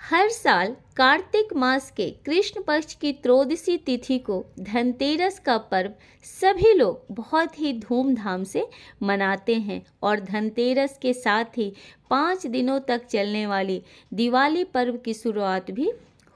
हर साल कार्तिक मास के कृष्ण पक्ष की त्रयोदशी तिथि को धनतेरस का पर्व सभी लोग बहुत ही धूमधाम से मनाते हैं और धनतेरस के साथ ही पाँच दिनों तक चलने वाली दिवाली पर्व की शुरुआत भी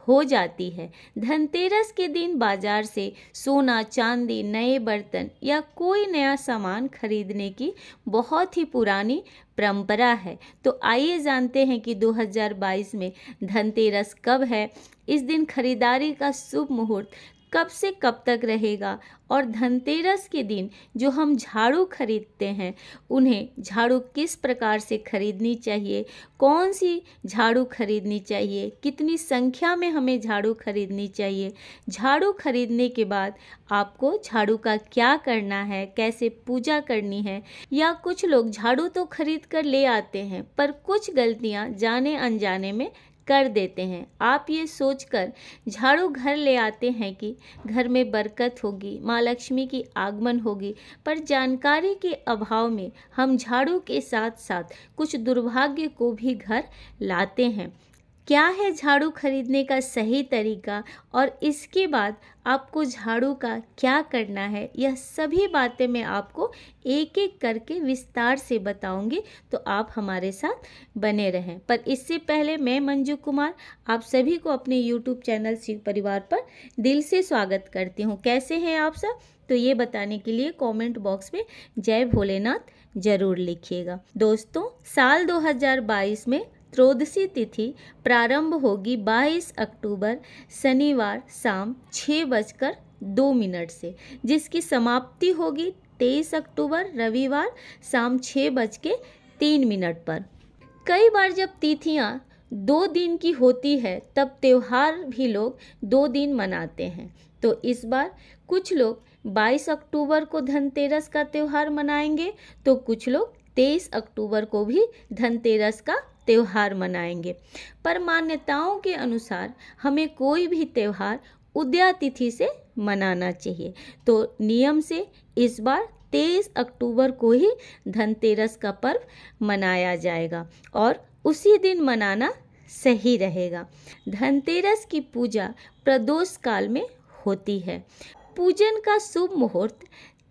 हो जाती है। धनतेरस के दिन बाज़ार से सोना, चांदी, नए बर्तन या कोई नया सामान खरीदने की बहुत ही पुरानी परंपरा है। तो आइए जानते हैं कि 2022 में धनतेरस कब है। इस दिन खरीदारी का शुभ मुहूर्त कब से कब तक रहेगा? और धनतेरस के दिन जो हम झाड़ू खरीदते हैं, उन्हें झाड़ू किस प्रकार से खरीदनी चाहिए? कौन सी झाड़ू खरीदनी चाहिए? कितनी संख्या में हमें झाड़ू खरीदनी चाहिए? झाड़ू खरीदने के बाद आपको झाड़ू का क्या करना है? कैसे पूजा करनी है? या कुछ लोग झाड़ू तो खरीद कर ले आते हैं, पर कुछ गलतियाँ जाने अनजाने में कर देते हैं। आप ये सोचकर झाड़ू घर ले आते हैं कि घर में बरकत होगी, माँ लक्ष्मी की आगमन होगी, पर जानकारी के अभाव में हम झाड़ू के साथ साथ कुछ दुर्भाग्य को भी घर लाते हैं। क्या है झाड़ू खरीदने का सही तरीका और इसके बाद आपको झाड़ू का क्या करना है? यह सभी बातें मैं आपको एक एक करके विस्तार से बताऊँगी तो आप हमारे साथ बने रहें। पर इससे पहले मैं मंजू कुमार, आप सभी को अपने यूट्यूब चैनल शिव परिवार पर दिल से स्वागत करती हूँ। कैसे हैं आप सब? तो ये बताने के लिए कमेंट बॉक्स में जय भोलेनाथ ज़रूर लिखिएगा। दोस्तों, साल 2022 में त्रयोदशी तिथि प्रारंभ होगी 22 अक्टूबर शनिवार शाम छः बजकर दो मिनट से, जिसकी समाप्ति होगी 23 अक्टूबर रविवार शाम छः बज के तीन मिनट पर। कई बार जब तिथियाँ दो दिन की होती है, तब त्यौहार भी लोग दो दिन मनाते हैं। तो इस बार कुछ लोग 22 अक्टूबर को धनतेरस का त्यौहार मनाएँगे तो कुछ लोग 23 अक्टूबर को भी धनतेरस का त्यौहार मनाएँगे। पर मान्यताओं के अनुसार हमें कोई भी त्यौहार उदया तिथि से मनाना चाहिए। तो नियम से इस बार तेईस अक्टूबर को ही धनतेरस का पर्व मनाया जाएगा और उसी दिन मनाना सही रहेगा। धनतेरस की पूजा प्रदोष काल में होती है। पूजन का शुभ मुहूर्त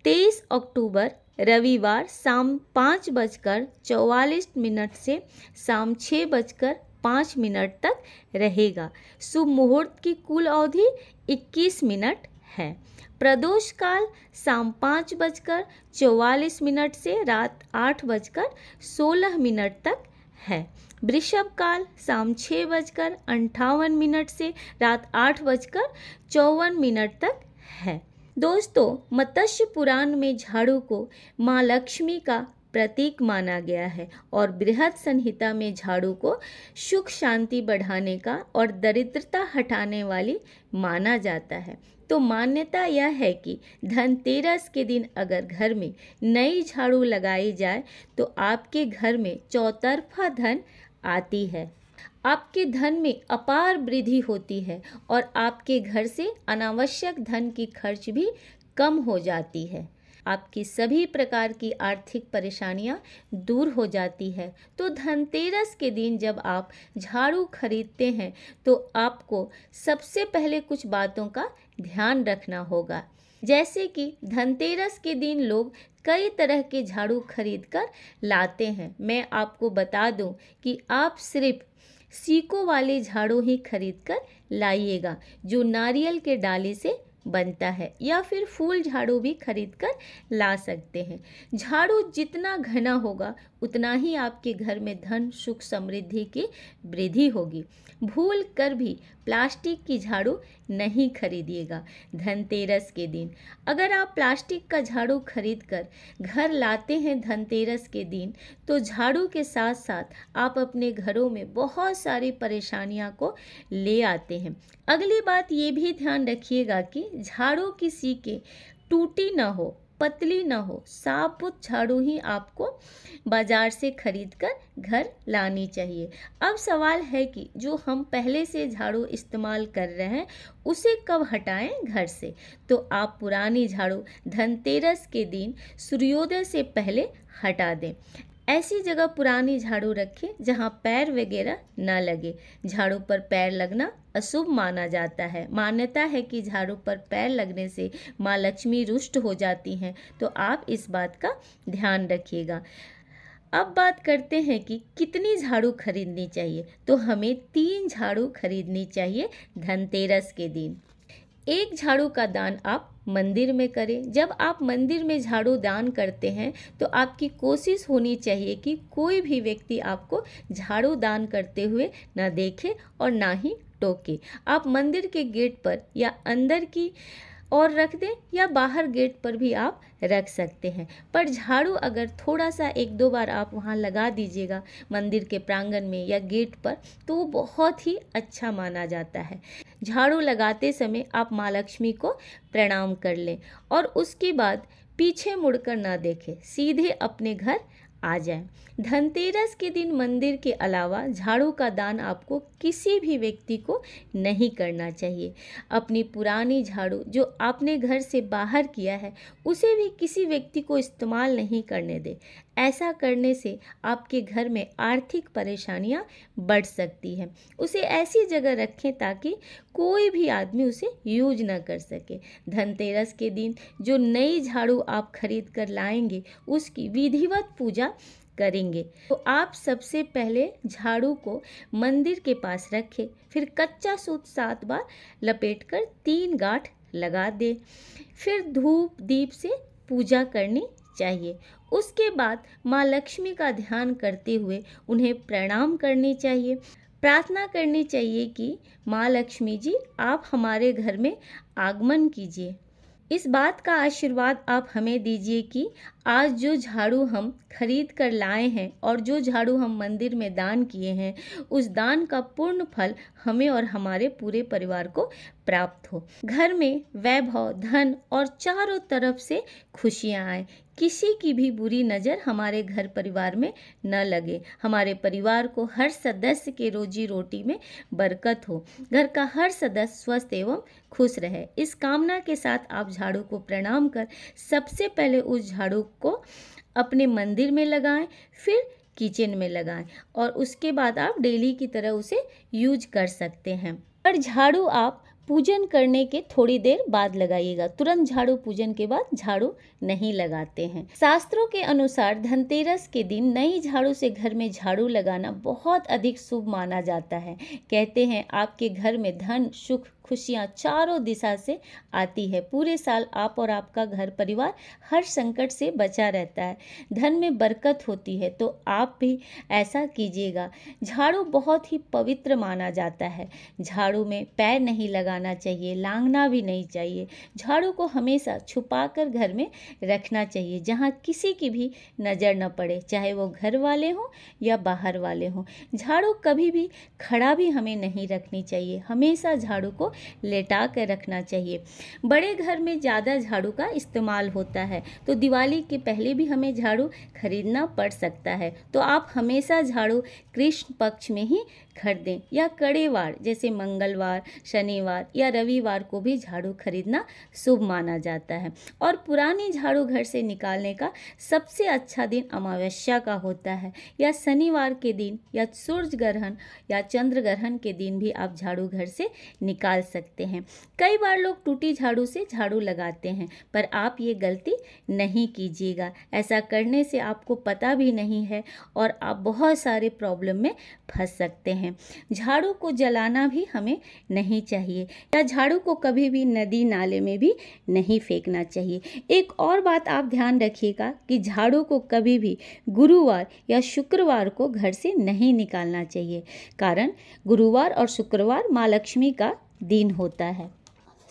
23 अक्टूबर रविवार शाम पाँच बजकर चौवालीस मिनट से शाम छः बजकर पाँच मिनट तक रहेगा। शुभ मुहूर्त की कुल अवधि 21 मिनट है। प्रदोष काल शाम पाँच बजकर चौवालीस मिनट से रात आठ बजकर सोलह मिनट तक है। वृषभ काल शाम छः बजकर अंठावन मिनट से रात आठ बजकर चौवन मिनट तक है। दोस्तों, मत्स्य पुराण में झाड़ू को माँ लक्ष्मी का प्रतीक माना गया है और बृहद संहिता में झाड़ू को सुख शांति बढ़ाने का और दरिद्रता हटाने वाली माना जाता है। तो मान्यता यह है कि धनतेरस के दिन अगर घर में नई झाड़ू लगाई जाए तो आपके घर में चौतरफा धन आती है। आपके धन में अपार वृद्धि होती है और आपके घर से अनावश्यक धन की खर्च भी कम हो जाती है। आपकी सभी प्रकार की आर्थिक परेशानियाँ दूर हो जाती है। तो धनतेरस के दिन जब आप झाड़ू खरीदते हैं तो आपको सबसे पहले कुछ बातों का ध्यान रखना होगा। जैसे कि धनतेरस के दिन लोग कई तरह के झाड़ू खरीद कर लाते हैं। मैं आपको बता दूँ कि आप सिर्फ़ सीको वाले झाड़ू ही खरीद कर लाइएगा जो नारियल के डाली से बनता है या फिर फूल झाड़ू भी खरीद कर ला सकते हैं। झाड़ू जितना घना होगा, उतना ही आपके घर में धन, सुख समृद्धि की वृद्धि होगी। भूल कर भी प्लास्टिक की झाड़ू नहीं खरीदिएगा धनतेरस के दिन। अगर आप प्लास्टिक का झाड़ू खरीद कर घर लाते हैं धनतेरस के दिन तो झाड़ू के साथ साथ आप अपने घरों में बहुत सारी परेशानियाँ को ले आते हैं। अगली बात ये भी ध्यान रखिएगा कि झाड़ू किसी के टूटी ना हो, पतली ना हो, साबुत झाड़ू ही आपको बाज़ार से खरीद कर घर लानी चाहिए। अब सवाल है कि जो हम पहले से झाड़ू इस्तेमाल कर रहे हैं, उसे कब हटाएँ घर से? तो आप पुरानी झाड़ू धनतेरस के दिन सूर्योदय से पहले हटा दें। ऐसी जगह पुरानी झाड़ू रखें जहाँ पैर वगैरह न लगे। झाड़ू पर पैर लगना अशुभ माना जाता है। मान्यता है कि झाड़ू पर पैर लगने से माँ लक्ष्मी रुष्ट हो जाती हैं तो आप इस बात का ध्यान रखिएगा। अब बात करते हैं कि कितनी झाड़ू खरीदनी चाहिए। तो हमें तीन झाड़ू खरीदनी चाहिए धनतेरस के दिन। एक झाड़ू का दान आप मंदिर में करें। जब आप मंदिर में झाड़ू दान करते हैं तो आपकी कोशिश होनी चाहिए कि कोई भी व्यक्ति आपको झाड़ू दान करते हुए ना देखे और ना ही टोके। आप मंदिर के गेट पर या अंदर की और रख दें या बाहर गेट पर भी आप रख सकते हैं। पर झाड़ू अगर थोड़ा सा एक दो बार आप वहाँ लगा दीजिएगा मंदिर के प्रांगण में या गेट पर तो वो बहुत ही अच्छा माना जाता है। झाड़ू लगाते समय आप माँ लक्ष्मी को प्रणाम कर लें और उसके बाद पीछे मुड़कर ना देखें, सीधे अपने घर आ जाए। धनतेरस के दिन मंदिर के अलावा झाड़ू का दान आपको किसी भी व्यक्ति को नहीं करना चाहिए। अपनी पुरानी झाड़ू जो आपने घर से बाहर किया है, उसे भी किसी व्यक्ति को इस्तेमाल नहीं करने दें। ऐसा करने से आपके घर में आर्थिक परेशानियाँ बढ़ सकती हैं। उसे ऐसी जगह रखें ताकि कोई भी आदमी उसे यूज़ ना कर सके। धनतेरस के दिन जो नई झाड़ू आप खरीद कर लाएँगे, उसकी विधिवत पूजा करेंगे। तो आप सबसे पहले झाड़ू को मंदिर के पास रखें, फिर कच्चा सूत सात बार लपेट कर तीन गांठ लगा दें। फिर धूप दीप से पूजा करनी चाहिए। उसके बाद माँ लक्ष्मी का ध्यान करते हुए उन्हें प्रणाम करनी चाहिए। प्रार्थना करनी चाहिए कि माँ लक्ष्मी जी, आप हमारे घर में आगमन कीजिए। इस बात का आशीर्वाद आप हमें दीजिए कि आज जो झाड़ू हम खरीद कर लाए हैं और जो झाड़ू हम मंदिर में दान किए हैं, उस दान का पूर्ण फल हमें और हमारे पूरे परिवार को प्राप्त हो। घर में वैभव, धन और चारों तरफ़ से खुशियाँ आए। किसी की भी बुरी नज़र हमारे घर परिवार में न लगे। हमारे परिवार को हर सदस्य के रोजी रोटी में बरकत हो। घर का हर सदस्य स्वस्थ एवं खुश रहे। इस कामना के साथ आप झाड़ू को प्रणाम कर सबसे पहले उस झाड़ू को अपने मंदिर में लगाएँ, फिर किचन में लगाएँ और उसके बाद आप डेली की तरह उसे यूज़ कर सकते हैं। पर झाड़ू आप पूजन करने के थोड़ी देर बाद लगाइएगा। तुरंत झाड़ू पूजन के बाद झाड़ू नहीं लगाते हैं। शास्त्रों के अनुसार धनतेरस के दिन नई झाड़ू से घर में झाड़ू लगाना बहुत अधिक शुभ माना जाता है। कहते हैं, आपके घर में धन, सुख, खुशियाँ चारों दिशा से आती है। पूरे साल आप और आपका घर परिवार हर संकट से बचा रहता है। धन में बरकत होती है तो आप भी ऐसा कीजिएगा। झाड़ू बहुत ही पवित्र माना जाता है। झाड़ू में पैर नहीं लगाना चाहिए, लांगना भी नहीं चाहिए। झाड़ू को हमेशा छुपा कर घर में रखना चाहिए, जहाँ किसी की भी नज़र न पड़े, चाहे वो घर वाले हों या बाहर वाले हों। झाड़ू कभी भी खड़ा भी हमें नहीं रखनी चाहिए, हमेशा झाड़ू को लेटा कर रखना चाहिए। बड़े घर में ज़्यादा झाड़ू का इस्तेमाल होता है तो दिवाली के पहले भी हमें झाड़ू खरीदना पड़ सकता है। तो आप हमेशा झाड़ू कृष्ण पक्ष में ही खरीदें, या कड़े वार, जैसे मंगलवार, शनिवार या रविवार को भी झाड़ू खरीदना शुभ माना जाता है। और पुरानी झाड़ू घर से निकालने का सबसे अच्छा दिन अमावस्या का होता है। या शनिवार के दिन या सूर्य ग्रहण या चंद्र ग्रहण के दिन भी आप झाड़ू घर से निकाल सकते हैं। कई बार लोग टूटी झाड़ू से झाड़ू लगाते हैं, पर आप ये गलती नहीं कीजिएगा। ऐसा करने से आपको पता भी नहीं है और आप बहुत सारे प्रॉब्लम में फंस सकते हैं। झाड़ू को जलाना भी हमें नहीं चाहिए। या झाड़ू को कभी भी नदी नाले में भी नहीं फेंकना चाहिए। एक और बात आप ध्यान रखिएगा कि झाड़ू को कभी भी गुरुवार या शुक्रवार को घर से नहीं निकालना चाहिए, कारण गुरुवार और शुक्रवार माँ लक्ष्मी का दिन होता है।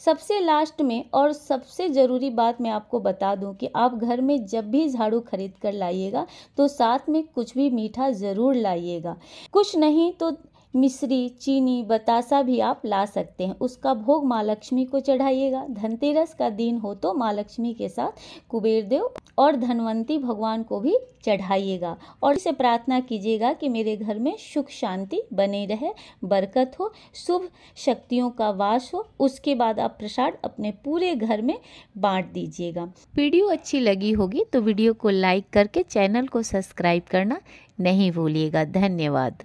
सबसे लास्ट में और सबसे ज़रूरी बात मैं आपको बता दूँ कि आप घर में जब भी झाड़ू खरीद कर लाइएगा तो साथ में कुछ भी मीठा ज़रूर लाइएगा। कुछ नहीं तो मिश्री, चीनी, बतासा भी आप ला सकते हैं। उसका भोग माँ लक्ष्मी को चढ़ाइएगा। धनतेरस का दिन हो तो माँ लक्ष्मी के साथ कुबेर देव और धनवंती भगवान को भी चढ़ाइएगा और इसे प्रार्थना कीजिएगा कि मेरे घर में सुख शांति बने रहे, बरकत हो, शुभ शक्तियों का वास हो। उसके बाद आप प्रसाद अपने पूरे घर में बांट दीजिएगा। वीडियो अच्छी लगी होगी तो वीडियो को लाइक करके चैनल को सब्सक्राइब करना नहीं भूलिएगा। धन्यवाद।